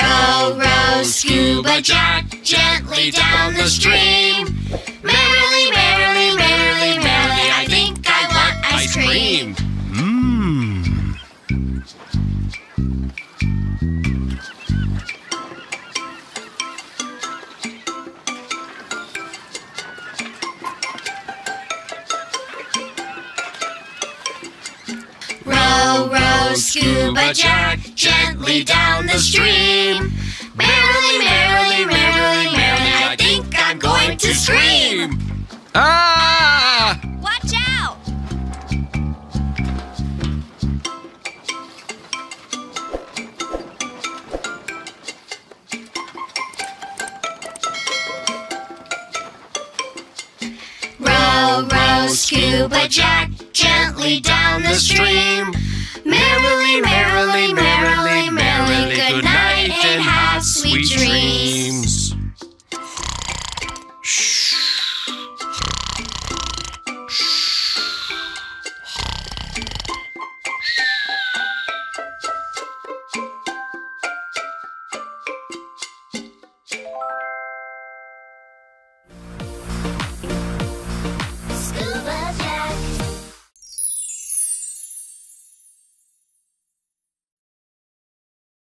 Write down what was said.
row, row, scuba jack, gently down the stream. Merrily, merrily, merrily, merrily, I think I want ice cream. Mmm. Row, row, scuba jack, gently down the stream. Merrily, merrily, merrily, merrily, I think I'm going to scream. Ah! Watch out! Row, row, scuba jack, gently down the stream. dreams.